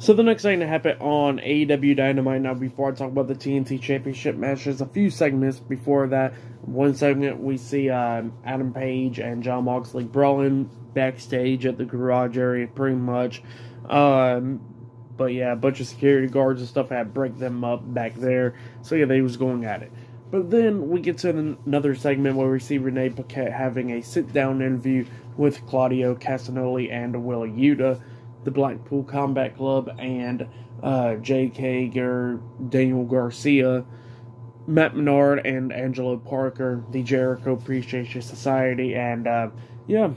So the next thing that happened on AEW Dynamite. Now, before I talk about the TNT Championship match, there's a few segments before that. One segment we see um, Adam Page and Jon Moxley brawling backstage at the garage area, pretty much. Um, but yeah, a bunch of security guards and stuff had break them up back there. So yeah, they was going at it. But then we get to another segment where we see Renee Paquette having a sit-down interview with Claudio Castagnoli and Wheeler Yuta the Blackpool Combat Club and uh, Jake Hager, Daniel Garcia, Matt Menard, and Angelo Parker, the Jericho Appreciation Society. And uh, yeah,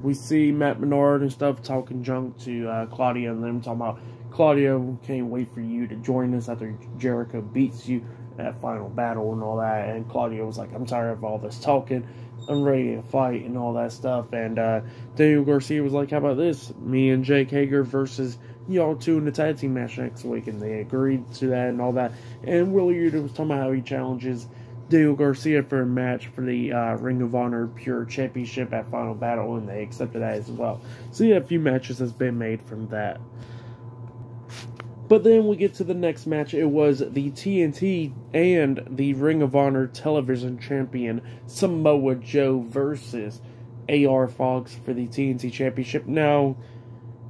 we see Matt Menard and stuff talking junk to uh, Claudio and them talking about Claudio can't wait for you to join us after Jericho beats you at Final Battle and all that. And Claudio was like, I'm tired of all this talking. I'm ready to fight and all that stuff. And uh, Daniel Garcia was like, How about this? Me and Jake Hager versus y'all two in the tag team match next week. And they agreed to that and all that. And Wheeler Yuta was talking about how he challenges Daniel Garcia for a match for the uh, Ring of Honor Pure Championship at Final Battle. And they accepted that as well. So, yeah, a few matches has been made from that. But then we get to the next match. It was the TNT and the Ring of Honor television champion Samoa Joe versus AR Fox for the TNT championship. Now,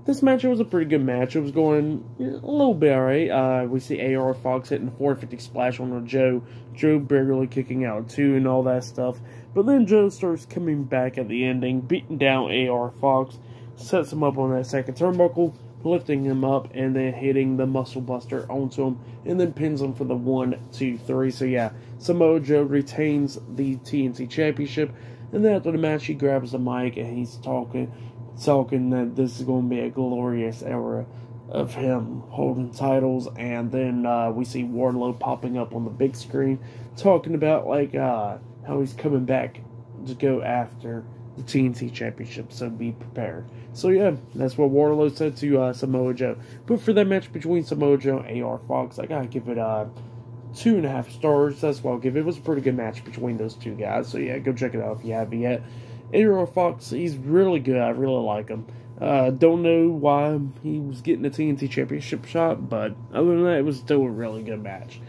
this match was a pretty good match. It was going a little bit alright. Uh, we see AR Fox hitting the 450 splash on Joe. Joe barely kicking out too and all that stuff. But then Joe starts coming back at the ending, beating down AR Fox, sets him up on that second turnbuckle lifting him up and then hitting the muscle buster onto him and then pins him for the one, two, three. So yeah, Samoa Joe retains the TNT championship and then after the match he grabs the mic and he's talking talking that this is gonna be a glorious era of him holding titles and then uh, we see Wardlow popping up on the big screen talking about like uh, how he's coming back to go after the TNT Championship, so be prepared. So yeah, that's what Wardlow said to uh, Samoa Joe. But for that match between Samoa Joe and AR Fox, I gotta give it uh, two and a half stars. That's what I'll give it. It was a pretty good match between those two guys. So yeah, go check it out if you haven't yet. AR Fox, he's really good. I really like him. Uh, don't know why he was getting the TNT Championship shot, but other than that, it was still a really good match.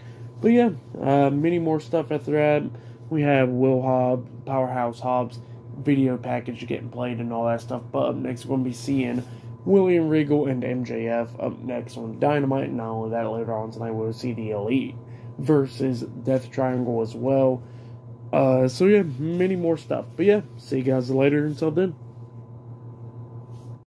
But yeah, uh, many more stuff after that. We have Will Hobbs, Powerhouse Hobbs video package getting played and all that stuff. But up next, we're going to be seeing William Regal and MJF up next on Dynamite. And not only that, later on tonight, we'll see the Elite versus Death Triangle as well. Uh, so, yeah, many more stuff. But yeah, see you guys later. Until then.